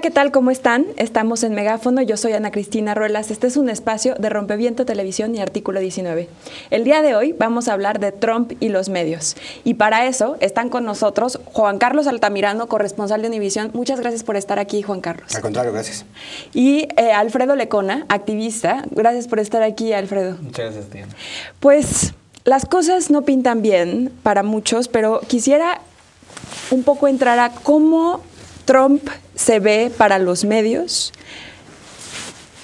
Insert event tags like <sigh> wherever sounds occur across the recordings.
Hola, ¿qué tal? ¿Cómo están? Estamos en Megáfono. Yo soy Ana Cristina Ruelas. Este es un espacio de Rompeviento Televisión y Artículo 19. El día de hoy vamos a hablar de Trump y los medios. Y para eso están con nosotros Juan Carlos Altamirano, corresponsal de Univisión. Muchas gracias por estar aquí, Juan Carlos. Al contrario, gracias. Y eh, Alfredo Lecona, activista. Gracias por estar aquí, Alfredo. Muchas gracias, Diana. Pues las cosas no pintan bien para muchos, pero quisiera un poco entrar a cómo Trump se ve para los medios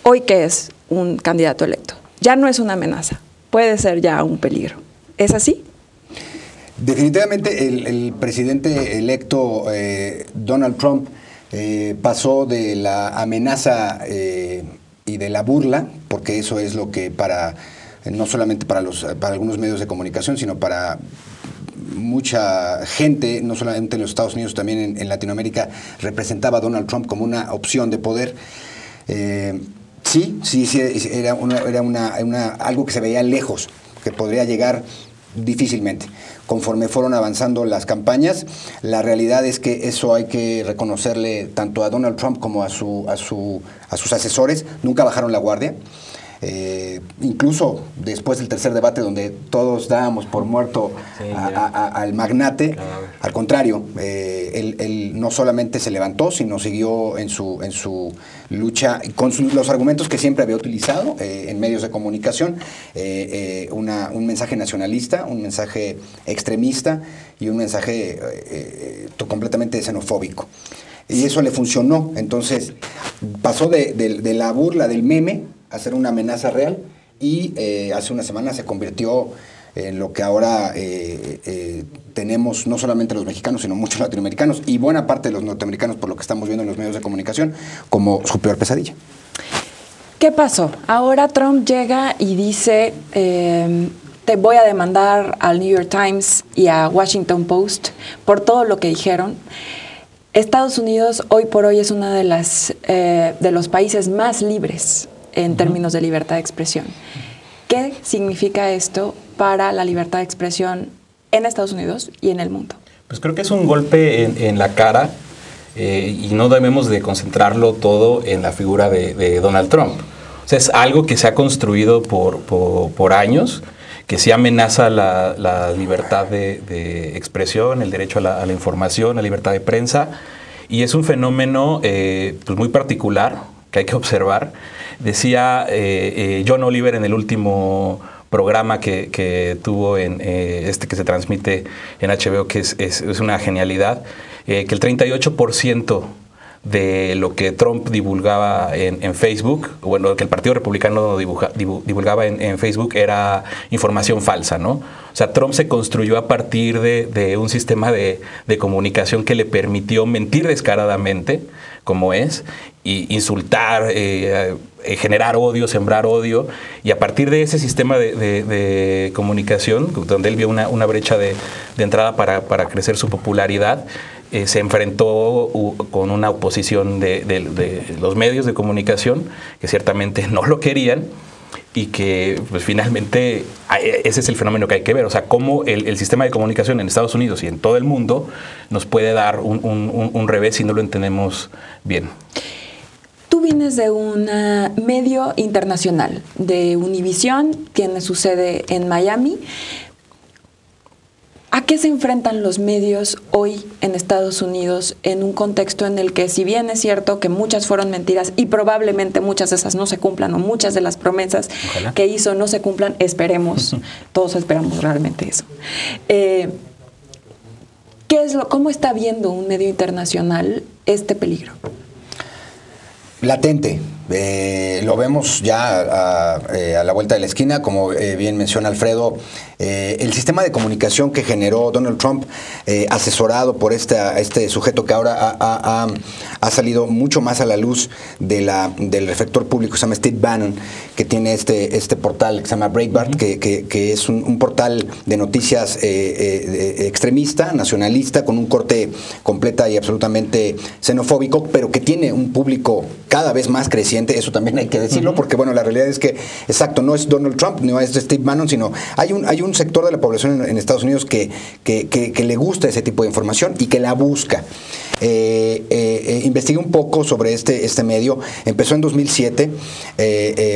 hoy que es un candidato electo. Ya no es una amenaza, puede ser ya un peligro. ¿Es así? Definitivamente el, presidente electo eh, Donald Trump eh, pasó de la amenaza eh, y de la burla, porque eso es lo que para, no solamente para, los, para algunos medios de comunicación, sino para mucha gente, no solamente en los Estados Unidos, también en, Latinoamérica, representaba a Donald Trump como una opción de poder. Eh, sí, sí, sí, era, una, era una, algo que se veía lejos, que podría llegar difícilmente. Conforme fueron avanzando las campañas, la realidad es que eso hay que reconocerle tanto a Donald Trump como a, su, a, su, a sus asesores, nunca bajaron la guardia. Eh, incluso después del tercer debate donde todos dábamos por muerto sí, a, a, al magnate, claro. al contrario, eh, él, él, no solamente se levantó, sino siguió en su, en su lucha con su, los argumentos que siempre había utilizado eh, en medios de comunicación, una, un mensaje nacionalista, un mensaje extremista y un mensaje completamente xenofóbico. Y eso le funcionó, entonces pasó de, de, de la burla del meme a ser una amenaza real y eh, hace una semana se convirtió en lo que ahora eh, eh, tenemos no solamente los mexicanos, sino muchos latinoamericanos y buena parte de los norteamericanos, por lo que estamos viendo en los medios de comunicación, como su peor pesadilla. ¿Qué pasó? Ahora Trump llega y dice, eh, te voy a demandar al New York Times y a Washington Post por todo lo que dijeron. Estados Unidos hoy por hoy es uno de, las, de los países más libres en términos de libertad de expresión. ¿Qué significa esto para la libertad de expresión en Estados Unidos y en el mundo? Pues creo que es un golpe en, en la cara eh, y no debemos de concentrarlo todo en la figura de, de, Donald Trump. O sea, es algo que se ha construido por, por, por años, que sí amenaza la, la libertad de, de, expresión, el derecho a la, a la, información, la libertad de prensa, y es un fenómeno eh, pues muy particular que hay que observar, Decía eh, eh, John Oliver en el último programa que, que tuvo en eh, este que se transmite en HBO, que es, es, una genialidad, que el 38% de lo que Trump divulgaba en, Facebook, bueno, que el Partido Republicano divulgaba en, en, Facebook era información falsa, ¿no? O sea, Trump se construyó a partir de, de un sistema de, de, comunicación que le permitió mentir descaradamente, como es, insultar, eh, eh, generar odio, sembrar odio, y a partir de ese sistema de, comunicación, donde él vio una, brecha de, entrada para, para, crecer su popularidad, eh, se enfrentó con una oposición de, los medios de comunicación, que ciertamente <laughs> no lo querían, y que pues finalmente ese es el fenómeno que hay que ver, o sea, cómo el, sistema de comunicación en Estados Unidos y en todo el mundo nos puede dar un revés si no lo entendemos bien. Vienes de un medio internacional, de Univision, tiene su sede en Miami. ¿A qué se enfrentan los medios hoy en Estados Unidos en un contexto en el que, si bien es cierto que muchas fueron mentiras y probablemente muchas de esas no se cumplan o muchas de las promesas Ojalá. que hizo no se cumplan, esperemos, <laughs> todos esperamos realmente eso. Eh, ¿qué es lo, ¿Cómo está viendo un medio internacional este peligro? Latente, eh, lo vemos ya a, a, la vuelta de la esquina, como eh, bien menciona Alfredo, eh, el sistema de comunicación que generó Donald Trump, eh, asesorado por este, este, sujeto que ahora ha, ha, ha, salido mucho más a la luz de la, del reflector público, se llama Steve Bannon, que tiene este, este portal que se llama Breitbart, uh -huh. que, que, que, es un, un, portal de noticias eh, extremista, nacionalista, con un corte completa y absolutamente xenofóbico, pero que tiene un público cada vez más creciente, eso también hay que decirlo, uh -huh. porque bueno, la realidad es que, exacto, no es Donald Trump, no es Steve Bannon, sino hay un, hay un sector de la población en, Estados Unidos que, que, le gusta ese tipo de información y que la busca. eh, eh, investigué un poco sobre este, este medio. Empezó en 2007,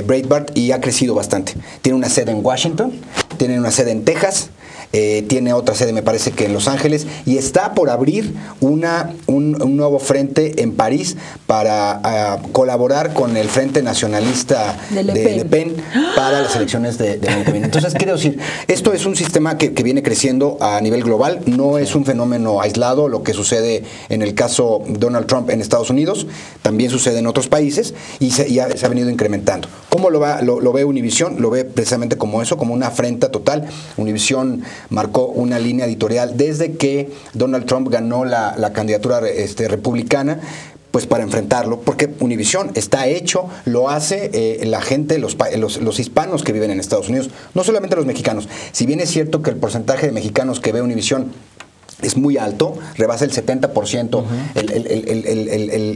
Breitbart, y ha crecido bastante. Tiene una sede en Washington, tiene una sede en Texas, eh, tiene otra sede, me parece que en Los Ángeles, y está por abrir una, un, nuevo frente en París para ah, colaborar con el Frente Nacionalista de Le, Pen. para las elecciones de, de Entonces, quiero decir, esto es un sistema que, viene creciendo a nivel global, no es un fenómeno aislado, lo que sucede en el caso Donald Trump en Estados Unidos, también sucede en otros países y se, ha, venido incrementando. ¿Cómo lo, va, lo, lo ve Univision? Lo ve precisamente como eso, como una afrenta total. Univision marcó una línea editorial desde que Donald Trump ganó la, candidatura este, republicana pues para enfrentarlo, porque Univision está hecho, lo hace eh, la gente, los, los, hispanos que viven en Estados Unidos, no solamente los mexicanos. Si bien es cierto que el porcentaje de mexicanos que ve Univision es muy alto, rebasa el 70%.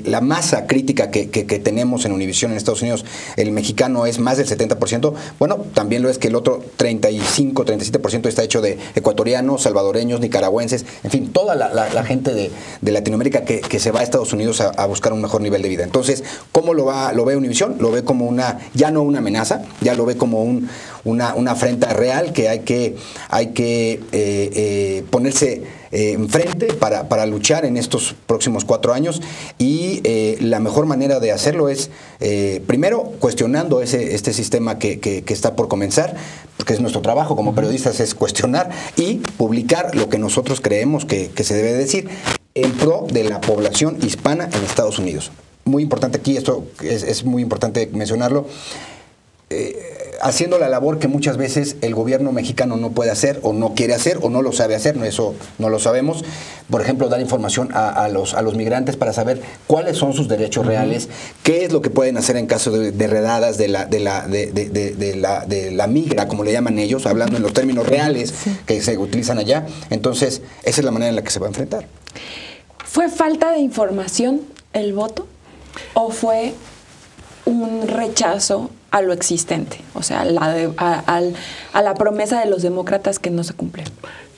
la masa crítica que, tenemos en Univision en Estados Unidos, el mexicano es más del 70%. Bueno, también lo es que el otro 35, 37% está hecho de ecuatorianos, salvadoreños, nicaragüenses, en fin, toda la, gente de, Latinoamérica que, se va a Estados Unidos a, buscar un mejor nivel de vida. Entonces, ¿cómo lo, va, lo ve Univision? Lo ve como una, ya no una amenaza, ya lo ve como un, una, una afrenta real que hay que, hay que eh, eh, ponerse eh, enfrente para, para, luchar en estos próximos cuatro años y la mejor manera de hacerlo es, primero, cuestionando ese, este sistema que, que, está por comenzar, porque es nuestro trabajo como periodistas, es cuestionar y publicar lo que nosotros creemos que, que se debe decir en pro de la población hispana en Estados Unidos. Muy importante aquí, esto es, es muy importante mencionarlo. Eh, haciendo la labor que muchas veces el gobierno mexicano no puede hacer o no quiere hacer o no lo sabe hacer, eso no lo sabemos. Por ejemplo, dar información a, los, a los migrantes para saber cuáles son sus derechos reales, qué es lo que pueden hacer en caso de, redadas de la, de, la, de, la, de la migra, como le llaman ellos, hablando en los términos reales que se utilizan allá. Entonces, esa es la manera en la que se va a enfrentar. ¿Fue falta de información el voto o fue un rechazo a lo existente, o sea, a, la promesa de los demócratas que no se cumple.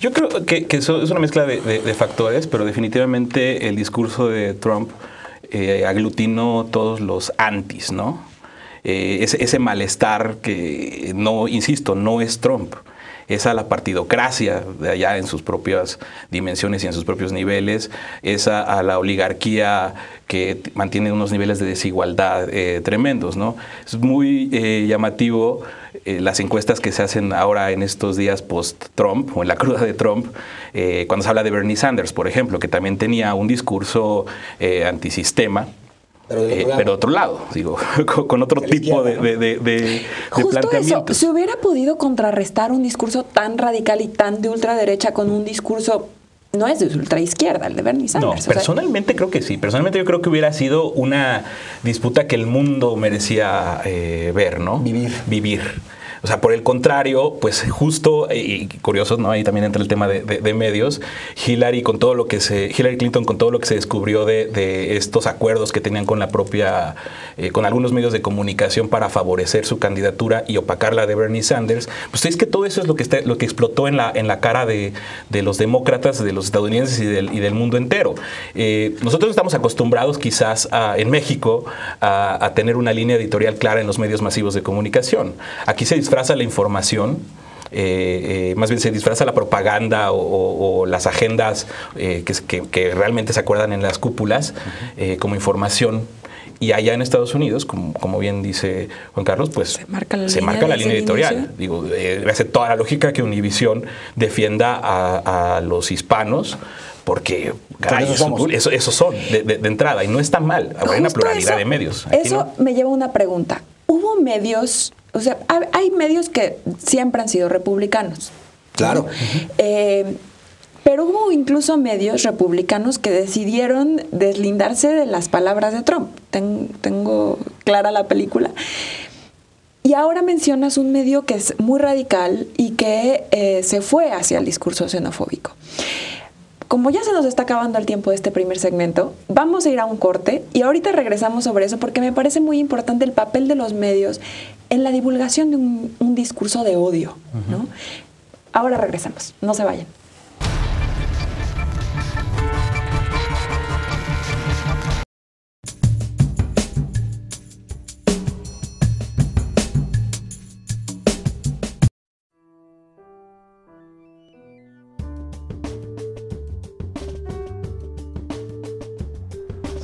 Yo creo que, eso es una mezcla de, factores, pero definitivamente el discurso de Trump eh, aglutinó todos los antis, ¿no? Eh, ese, ese malestar que no, insisto, no es Trump es a la partidocracia de allá en sus propias dimensiones y en sus propios niveles, es a, la oligarquía que mantiene unos niveles de desigualdad eh, tremendos. ¿no? Es muy eh, llamativo eh, las encuestas que se hacen ahora en estos días post-Trump o en la cruda de Trump, cuando se habla de Bernie Sanders, por ejemplo, que también tenía un discurso antisistema pero, de otro, lado, digo, <laughs> con, otro tipo de, de, de, Justo eso, ¿se hubiera podido contrarrestar un discurso tan radical y tan de ultraderecha con un discurso no es de ultraizquierda, el de Bernie Sanders. No, personalmente creo que sí. Personalmente yo creo que hubiera sido una disputa que el mundo merecía eh, ver, ¿no? Vivir. Vivir. O sea, por el contrario, pues justo, y curioso, ¿no? Ahí también entra el tema de, medios, Hillary con todo lo que se, Hillary Clinton con todo lo que se descubrió de, estos acuerdos que tenían con la propia, eh, con algunos medios de comunicación para favorecer su candidatura y opacar la de Bernie Sanders, pues es que todo eso es lo que está, lo que explotó en la, en la cara de, los demócratas, de los estadounidenses y del, y del mundo entero. Eh, nosotros estamos acostumbrados quizás en México a, tener una línea editorial clara en los medios masivos de comunicación. Aquí se disfraza disfraza la información. Eh, eh, más bien se disfraza la propaganda o, las agendas eh, que, realmente se acuerdan en las cúpulas como información. Y allá en Estados Unidos, como, bien dice Juan Carlos, pues se marca la, línea, editorial. Digo, hace toda la lógica que Univisión defienda a, los hispanos porque esos son de, entrada y no está mal. Hay una pluralidad de medios. eso me lleva a una pregunta. ¿Hubo medios o sea, hay medios que siempre han sido republicanos. Claro. Eh, pero hubo incluso medios republicanos que decidieron deslindarse de las palabras de Trump. tengo clara la película. Y ahora mencionas un medio que es muy radical y que eh, se fue hacia el discurso xenofóbico como ya se nos está acabando el tiempo de este primer segmento, vamos a ir a un corte y ahorita regresamos sobre eso porque me parece muy importante el papel de los medios en la divulgación de un, discurso de odio. Ahora regresamos, no se vayan.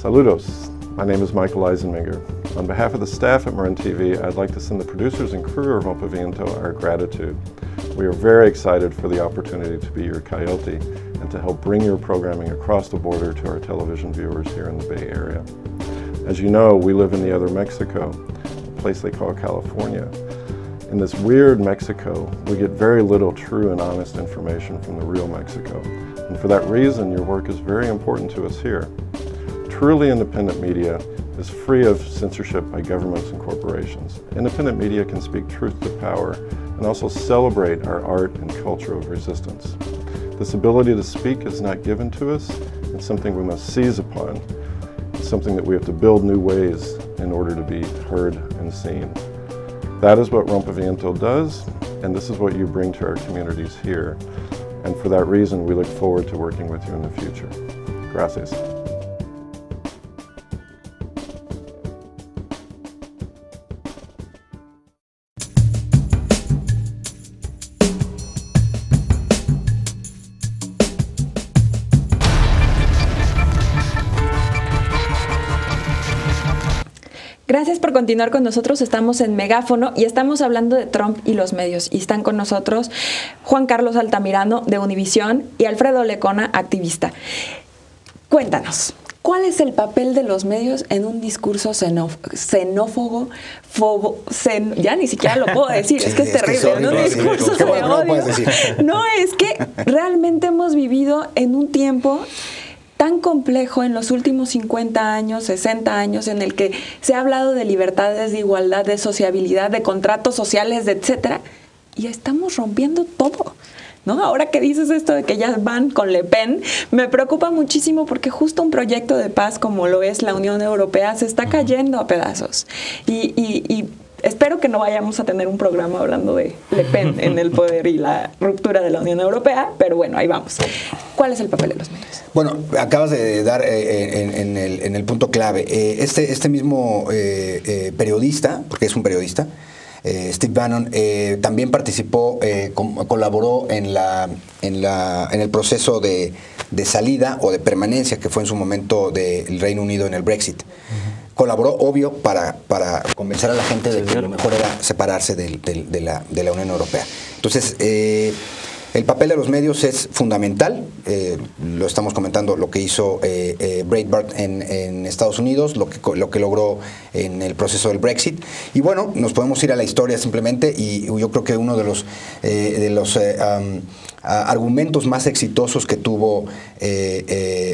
Saludos. My name is Michael Eisenmenger. On behalf of the staff at Marin TV, I'd like to send the producers and crew of Mopaviento our gratitude. We are very excited for the opportunity to be your coyote and to help bring your programming across the border to our television viewers here in the Bay Area. As you know, we live in the other Mexico, a place they call California. In this weird Mexico, we get very little true and honest information from the real Mexico. And for that reason, your work is very important to us here. Truly independent media is free of censorship by governments and corporations. Independent media can speak truth to power and also celebrate our art and culture of resistance. This ability to speak is not given to us, it's something we must seize upon. It's something that we have to build new ways in order to be heard and seen. That is what Rompaviento does, and this is what you bring to our communities here. And for that reason, we look forward to working with you in the future. Gracias. Continuar con nosotros. Estamos en Megáfono y estamos hablando de Trump y los medios. Y están con nosotros Juan Carlos Altamirano de Univisión y Alfredo Lecona, activista. Cuéntanos, ¿cuál es el papel de los medios en un discurso xenófobo? Fobo, xen- ya ni siquiera lo puedo decir, Sí, es que es terrible, en un discurso de odio. No, es que realmente hemos vivido en un tiempo tan complejo en los últimos 50 años, 60 años, en el que se ha hablado de libertades, de igualdad, de sociabilidad, de contratos sociales, de etcétera, y estamos rompiendo todo. ¿No? Ahora que dices esto de que ya van con Le Pen, me preocupa muchísimo porque justo un proyecto de paz como lo es la Unión Europea se está cayendo a pedazos. Y, y- y espero que no vayamos a tener un programa hablando de Le Pen <laughs> en el poder y la ruptura de la Unión Europea, pero bueno, ahí vamos. ¿Cuál es el papel de los medios? Bueno, acabas de dar eh, en, en el, en el punto clave. Eh, este, este mismo eh, eh, periodista, porque es un periodista, eh, Steve Bannon, eh, también participó, eh, colaboró en, la, en, la, en el proceso de, de salida o de permanencia que fue en su momento del Reino Unido en el Brexit. Colaboró, obvio, para, para convencer a la gente de que lo mejor era separarse de, la, de la Unión Europea. Entonces, eh, el papel de los medios es fundamental. eh, lo estamos comentando, lo que hizo eh, eh, Breitbart en, en Estados Unidos, lo que, lo que logró en el proceso del Brexit. Y bueno, nos podemos ir a la historia simplemente y yo creo que uno de los, de los argumentos más exitosos que tuvo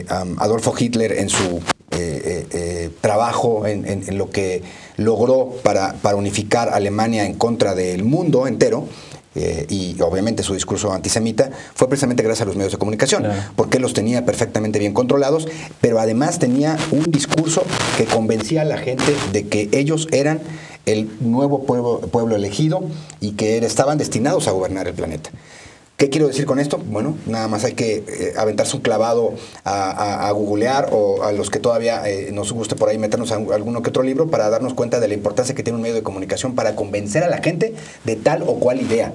am, Adolfo Hitler en su eh, eh, eh, trabajo en, en- en lo que logró para, para unificar Alemania en contra del mundo entero, eh, y obviamente su discurso antisemita, fue precisamente gracias a los medios de comunicación, porque los tenía perfectamente bien controlados, pero además tenía un discurso que convencía a la gente de que ellos eran el nuevo pueblo, pueblo elegido y que estaban destinados a gobernar el planeta. ¿Qué quiero decir con esto? Bueno, nada más hay que eh, aventarse un clavado a, a- a googlear o a los que todavía eh, nos guste por ahí meternos a un- alguno que otro libro para darnos cuenta de la importancia que tiene un medio de comunicación para convencer a la gente de tal o cual idea.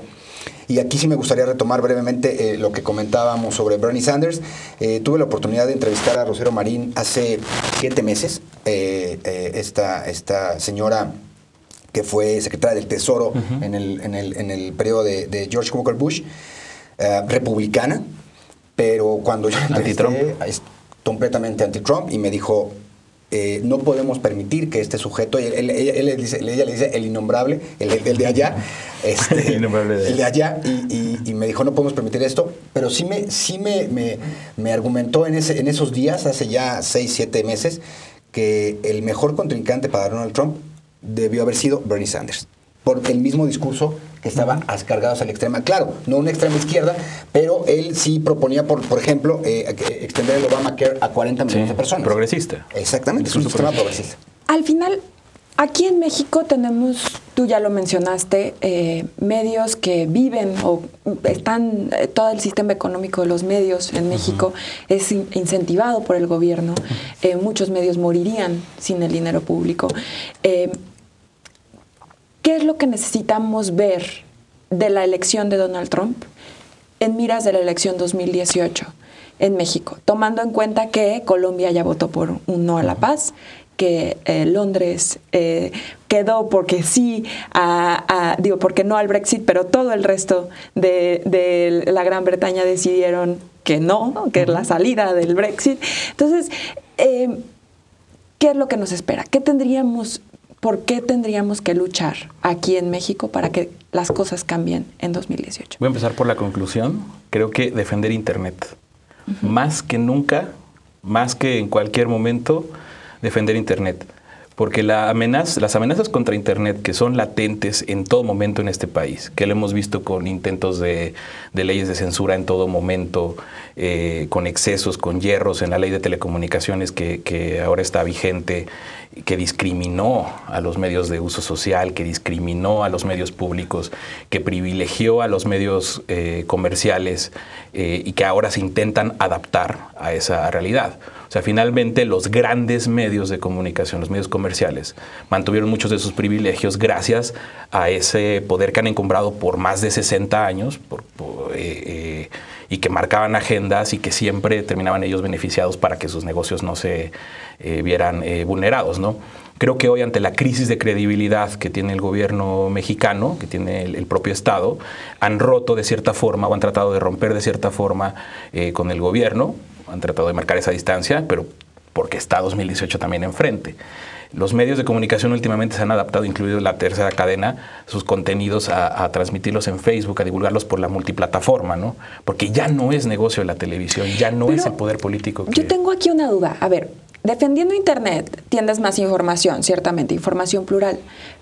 Y aquí sí me gustaría retomar brevemente eh, lo que comentábamos sobre Bernie Sanders. Eh, tuve la oportunidad de entrevistar a Rosero Marín hace siete meses. Eh, esta, esta señora que fue secretaria del Tesoro en, el, en, el, en el periodo de, de George Walker Bush, eh, republicana, pero cuando yo Anti-Trump. es completamente anti-Trump y me dijo, eh, no podemos permitir que este sujeto, y él- él- ella, él le dice, ella le dice el innombrable, el, el- el de allá, <laughs> este, El innombrable de el de allá, y, y- y me dijo, no podemos permitir esto, pero sí me, sí me, me, me argumentó en, ese, en esos días, hace ya seis, siete meses, que el mejor contrincante para Donald Trump debió haber sido Bernie Sanders, por el mismo discurso que estaba cargado hacia la extrema, claro, no una extrema izquierda, pero él sí proponía, por, por ejemplo, eh, que- extender el Obamacare a 40 millones de personas. progresista. Exactamente, es un Discurso sistema progresista. Al final, aquí en México tenemos, tú ya lo mencionaste, eh, medios que viven o están, eh, todo el sistema económico de los medios en México es in- incentivado por el gobierno. Eh, muchos medios morirían sin el dinero público. ¿Qué es lo que necesitamos ver de la elección de Donald Trump en miras de la elección 2018? en México, tomando en cuenta que Colombia ya votó por un no a la paz, que eh, Londres eh, quedó porque sí, digo, porque no al Brexit, pero todo el resto de, la Gran Bretaña decidieron que no, que es la salida del Brexit. Entonces, eh, ¿qué es lo que nos espera? ¿Qué tendríamos, por qué tendríamos que luchar aquí en México para que las cosas cambien en 2018? Voy a empezar por la conclusión. Creo que defender Internet, más que nunca, más que en cualquier momento, defender Internet. Porque la amenaza, las amenazas contra Internet, que son latentes en todo momento en este país, que lo hemos visto con intentos de, leyes de censura en todo momento, eh, con excesos, con hierros en la ley de telecomunicaciones que, que ahora está vigente, que discriminó a los medios de uso social, que discriminó a los medios públicos, que privilegió a los medios eh, comerciales eh, y que ahora se intentan adaptar a esa realidad. O sea, finalmente los grandes medios de comunicación, los medios comerciales, mantuvieron muchos de sus privilegios gracias a ese poder que han encumbrado por más de 60 años eh, eh, y que marcaban agendas y que siempre terminaban ellos beneficiados para que sus negocios no se eh, vieran vulnerados, ¿no? Creo que hoy ante la crisis de credibilidad que tiene el gobierno mexicano, que tiene el, propio Estado, han roto de cierta forma o han tratado de romper de cierta forma con el gobierno, han tratado de marcar esa distancia, pero porque está 2018 también enfrente. Los medios de comunicación últimamente se han adaptado, incluido la tercera cadena, sus contenidos a, transmitirlos en Facebook, a divulgarlos por la multiplataforma, ¿no? Porque ya no es negocio la televisión, ya no es el poder político. Yo tengo aquí una duda. A ver, defendiendo Internet, tiendes más información, ciertamente, información plural,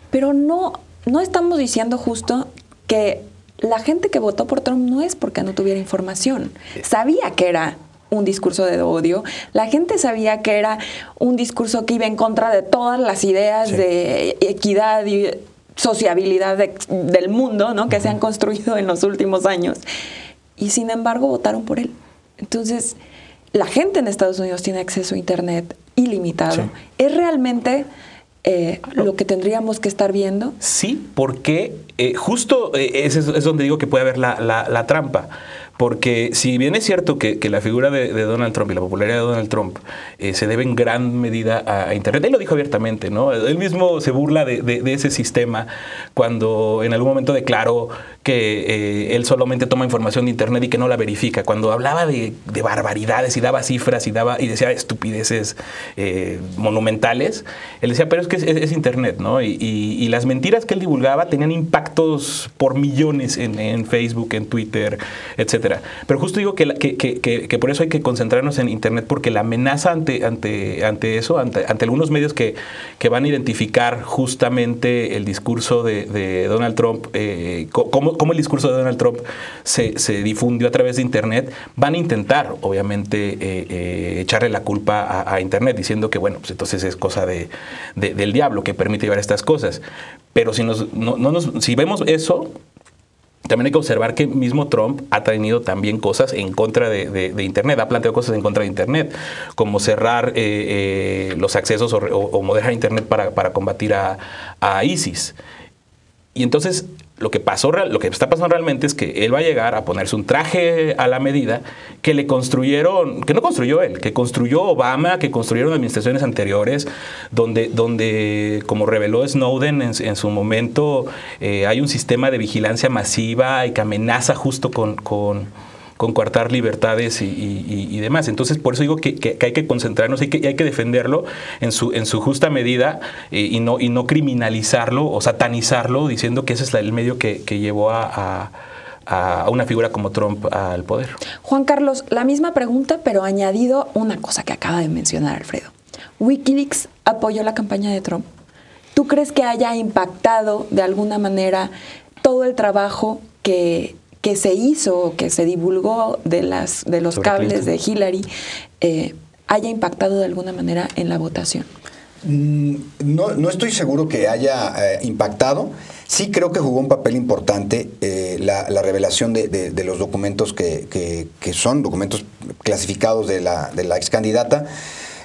pero no, no estamos diciendo justo que la gente que votó por Trump no es porque no tuviera información. Sabía que era un discurso de odio. La gente sabía que era un discurso que iba en contra de todas las ideas de equidad y sociabilidad del mundo ¿no? que se han construido en los últimos años. Y sin embargo votaron por él. Entonces, la gente en Estados Unidos tiene acceso a Internet ilimitado. ¿Es realmente eh, lo que tendríamos que estar viendo? Sí, porque eh, justo eh, es, es, donde digo que puede haber la, la trampa. Porque si bien es cierto que, la figura de, Donald Trump y la popularidad de Donald Trump eh, se debe en gran medida a, Internet, él lo dijo abiertamente, ¿no? Él mismo se burla de, ese sistema cuando en algún momento declaró que eh, él solamente toma información de Internet y que no la verifica. Cuando hablaba de, barbaridades y daba cifras y, daba, y decía estupideces eh, monumentales, él decía, pero es que es, Internet, ¿no? Y, las mentiras que él divulgaba tenían impactos por millones en, en Facebook, en Twitter, etcétera. Pero justo digo que, que, por eso hay que concentrarnos en Internet, porque la amenaza ante, ante, ante eso, ante, algunos medios que, van a identificar justamente el discurso de, Donald Trump, eh, cómo, el discurso de Donald Trump se, difundió a través de Internet, van a intentar, obviamente, eh, eh, echarle la culpa a, Internet, diciendo que, bueno, pues entonces es cosa de, del diablo que permite llevar estas cosas. Pero si, nos, no, nos, si vemos eso, también hay que observar que mismo Trump ha tenido también cosas en contra de, Internet, ha planteado cosas en contra de Internet, como cerrar eh, eh, los accesos o, moderar Internet para, combatir a, a ISIS. Y entonces lo que pasó, lo que está pasando realmente es que él va a llegar a ponerse un traje a la medida que le construyeron, que no construyó él, que construyó Obama, que construyeron administraciones anteriores, donde, donde como reveló Snowden en, su momento, eh, hay un sistema de vigilancia masiva y que amenaza justo con con coartar libertades y, demás. Entonces, por eso digo que, hay que concentrarnos y que hay que defenderlo en su, en su justa medida eh, y, no, y no criminalizarlo o satanizarlo diciendo que ese es el medio que, llevó a, una figura como Trump al poder. Juan Carlos, la misma pregunta, pero añadido una cosa que acaba de mencionar Alfredo. Wikileaks apoyó la campaña de Trump. ¿Tú crees que haya impactado de alguna manera todo el trabajo que que se hizo, que se divulgó de, las, de los cables de Hillary, eh, haya impactado de alguna manera en la votación? Mm, no, estoy seguro que haya eh, impactado. Sí creo que jugó un papel importante eh, la, revelación de, los documentos que, son documentos clasificados de la, de la ex candidata.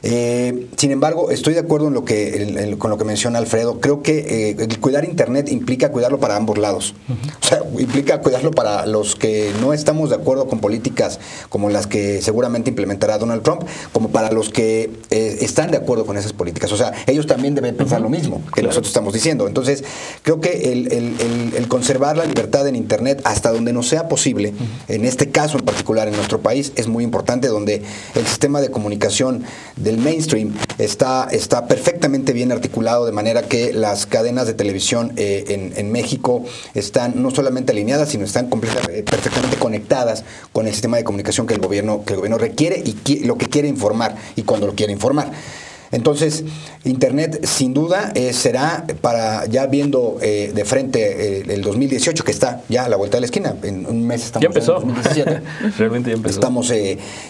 Eh, sin embargo, estoy de acuerdo en lo que, en- en- con lo que menciona Alfredo. Creo que eh, el cuidar Internet implica cuidarlo para ambos lados. O sea, implica cuidarlo para los que no estamos de acuerdo con políticas como las que seguramente implementará Donald Trump, como para los que eh, están de acuerdo con esas políticas. O sea, ellos también deben pensar lo mismo que nosotros estamos diciendo. Entonces, creo que el, el- el- el conservar la libertad en Internet hasta donde nos sea posible, en este caso en particular en nuestro país, es muy importante, donde el sistema de comunicación del mainstream está, está perfectamente bien articulado, de manera que las cadenas de televisión eh, en, México están no solamente alineadas, sino están eh, perfectamente conectadas con el sistema de comunicación que el gobierno, que el gobierno requiere y lo que quiere informar y cuando lo quiere informar. Entonces, Internet sin duda eh, será para ya viendo eh, de frente eh, el 2018 que está ya a la vuelta de la esquina. En un mes estamos Ya empezó. en el 2017. Realmente ya empezó. Estamos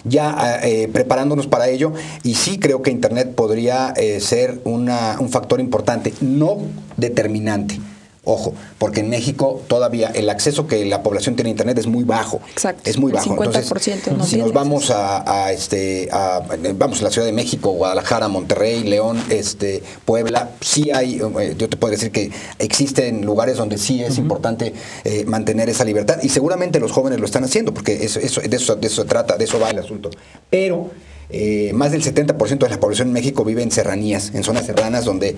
ya preparándonos para ello y sí creo que Internet podría ser una- un factor importante, no determinante. Ojo, porque en México todavía el acceso que la población tiene a Internet es muy bajo. Exacto, Es muy el bajo. 50% no si tiene nos vamos a, a, este, a- vamos a la Ciudad de México, Guadalajara, Monterrey, León, este, Puebla, sí hay, eh, yo te puedo decir que existen lugares donde sí es importante eh, mantener esa libertad y seguramente los jóvenes lo están haciendo porque eso, eso- de, eso, de eso se trata, de eso va el asunto. Pero eh, más del 70% de la población en México vive en serranías, en zonas serranas donde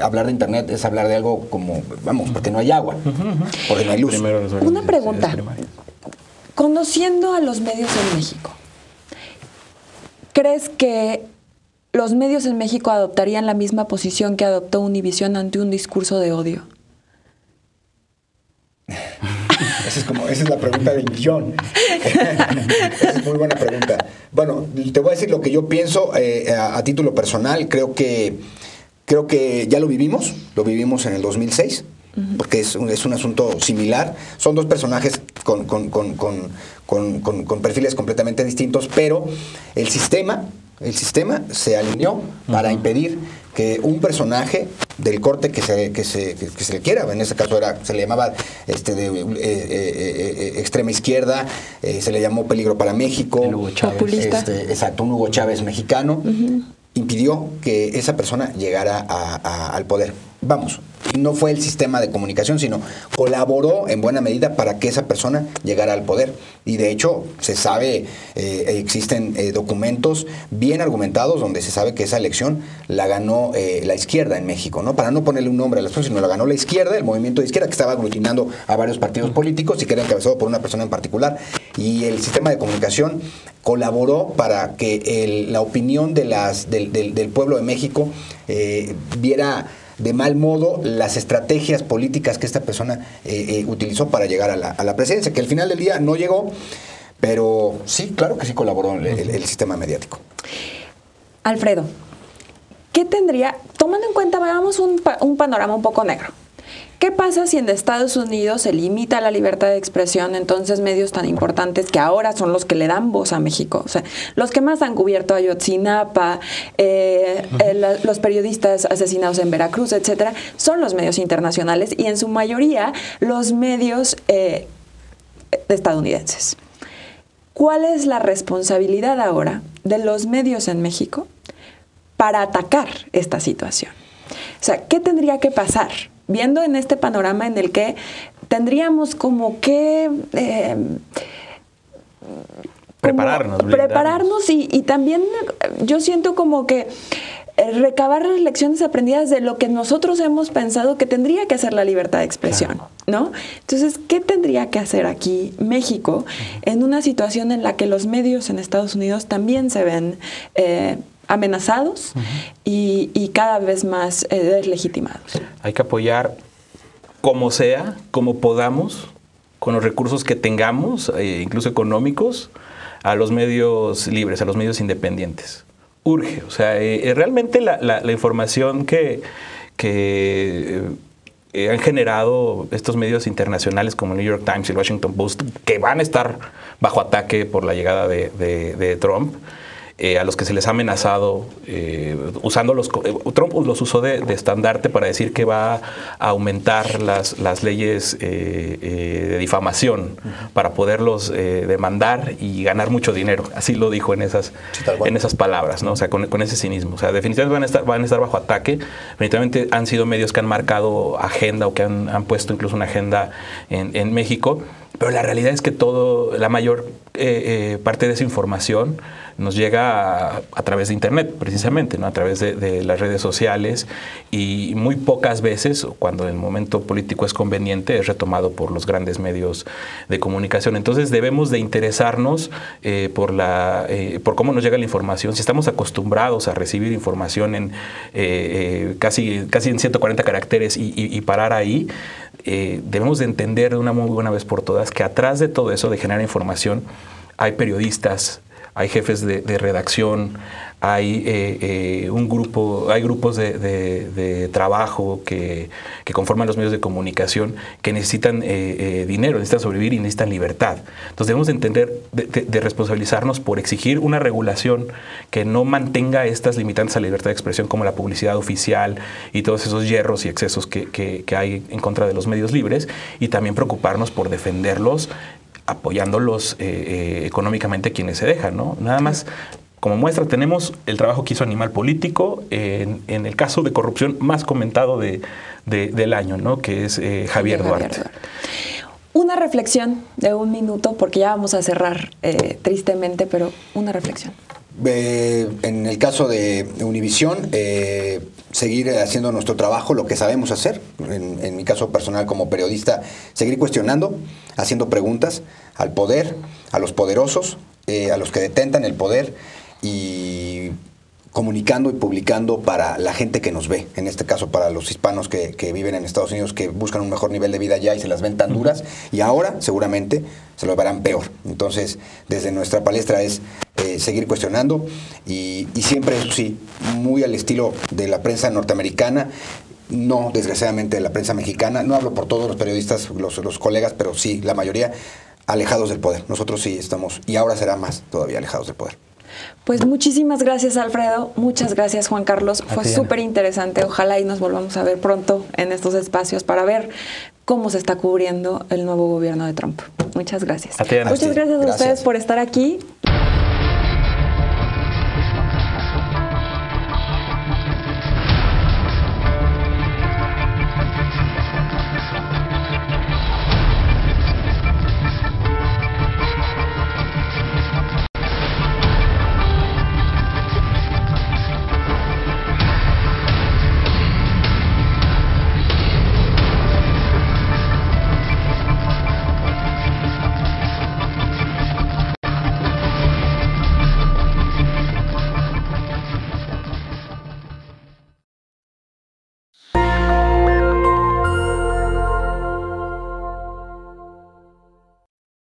hablar de Internet es hablar de algo como, vamos, porque no hay agua, porque no hay luz. Una pregunta. Conociendo a los medios en México, ¿crees que los medios en México adoptarían la misma posición que adoptó Univision ante un discurso de odio? Esa es, como, esa es la pregunta del millón. <laughs> esa es muy buena pregunta. Bueno, te voy a decir lo que yo pienso eh, a, a título personal. Creo que, creo que ya lo vivimos, lo vivimos en el 2006, porque es un, es un asunto similar. Son dos personajes con, con- con- con- con- con- con perfiles completamente distintos, pero el sistema, el sistema se alineó para impedir que un personaje del corte que se, que se, que- que se le quiera, en ese caso era, se le llamaba este, de, eh, eh, eh, extrema izquierda, eh, se le llamó peligro para México, El Hugo Chávez. Populista. este, exacto, un Hugo Chávez mexicano, impidió que esa persona llegara a- a- al poder. Vamos, no fue el sistema de comunicación, sino colaboró en buena medida para que esa persona llegara al poder. Y de hecho, se sabe, eh, existen eh, documentos bien argumentados donde se sabe que esa elección la ganó eh, la izquierda en México, ¿no? Para no ponerle un nombre a las cosas, sino la ganó la izquierda, el movimiento de izquierda, que estaba aglutinando a varios partidos políticos y que era encabezado por una persona en particular. Y el sistema de comunicación colaboró para que la opinión de las, del, del- pueblo de México viera de mal modo las estrategias políticas que esta persona eh, eh, utilizó para llegar a la, presidencia, que al final del día no llegó, pero sí, claro que sí colaboró el, el- sistema mediático. Alfredo, ¿qué tendría, tomando en cuenta, veamos un, un panorama un poco negro? ¿Qué pasa si en Estados Unidos se limita la libertad de expresión, entonces medios tan importantes que ahora son los que le dan voz a México? O sea, los que más han cubierto a Ayotzinapa, eh, eh, la- los periodistas asesinados en Veracruz, etcétera, son los medios internacionales y en su mayoría los medios eh, estadounidenses. ¿Cuál es la responsabilidad ahora de los medios en México para atacar esta situación? O sea, ¿qué tendría que pasar? Viendo en este panorama en el que tendríamos como que... eh, Prepararnos, prepararnos y, y también yo siento como que eh, recabar las lecciones aprendidas de lo que nosotros hemos pensado que tendría que hacer la libertad de expresión, ¿no? Entonces, ¿qué tendría que hacer aquí México en una situación en la que los medios en Estados Unidos también se ven eh, amenazados y, y cada vez más eh, deslegitimados? Hay que apoyar como sea, como podamos, con los recursos que tengamos, eh, incluso económicos, a los medios libres, a los medios independientes. Urge. O sea, eh, eh, realmente la, la- la información que, que eh, han generado estos medios internacionales como el New York Times y el Washington Post, que van a estar bajo ataque por la llegada de, de- de Trump, eh, a los que se les ha amenazado eh, usando los... eh, Trump los usó de, de estandarte para decir que va a aumentar las, las leyes eh, de difamación para poderlos demandar y ganar mucho dinero. Así lo dijo en esas, Sí, en esas palabras, ¿no? O sea, con, con ese cinismo. O sea, definitivamente van a estar, van a estar bajo ataque. Definitivamente han sido medios que han marcado agenda o que han, han puesto incluso una agenda en, en México. Pero la realidad es que todo, la mayor eh, eh, parte de esa información nos llega a, través de Internet, precisamente, ¿no? a través de, las redes sociales y muy pocas veces, cuando el momento político es conveniente, es retomado por los grandes medios de comunicación. Entonces debemos de interesarnos eh, por, la, eh, por cómo nos llega la información. Si estamos acostumbrados a recibir información en eh, casi, casi en 140 caracteres y, parar ahí, debemos de entender de una muy buena vez por todas que atrás de todo eso, de generar información, hay periodistas, hay jefes de, redacción, hay eh, eh, un grupo, hay grupos de, trabajo que, conforman los medios de comunicación que necesitan eh, dinero, necesitan sobrevivir y necesitan libertad. Entonces debemos de entender, de, responsabilizarnos por exigir una regulación que no mantenga estas limitantes a la libertad de expresión como la publicidad oficial y todos esos hierros y excesos que hay en contra de los medios libres y también preocuparnos por defenderlos apoyándolos eh, eh, económicamente quienes se dejan, ¿no? Nada más, como muestra, tenemos el trabajo que hizo Animal Político en, en el caso de corrupción más comentado de, de- del año, ¿no? Que es eh, Javier, Duarte. Una reflexión de un minuto, porque ya vamos a cerrar eh, tristemente, pero una reflexión. Eh, en el caso de Univisión, eh, seguir haciendo nuestro trabajo, lo que sabemos hacer. En, en mi caso personal como periodista, seguir cuestionando, haciendo preguntas al poder, a los poderosos, eh, a los que detentan el poder y comunicando y publicando para la gente que nos ve, en este caso para los hispanos que, que viven en Estados Unidos, que buscan un mejor nivel de vida allá y se las ven tan duras, y ahora seguramente se lo verán peor. Entonces, desde nuestra palestra es eh, seguir cuestionando y, y siempre, eso sí, muy al estilo de la prensa norteamericana, no desgraciadamente de la prensa mexicana, no hablo por todos los periodistas, los, los colegas, pero sí, la mayoría alejados del poder. Nosotros sí estamos, y ahora será más todavía alejados del poder. Pues muchísimas gracias, Alfredo. Muchas gracias, Juan Carlos. Fue súper interesante. Ojalá y nos volvamos a ver pronto en estos espacios para ver cómo se está cubriendo el nuevo gobierno de Trump. Muchas gracias. Muchas gracias a Gracias. ustedes por estar aquí.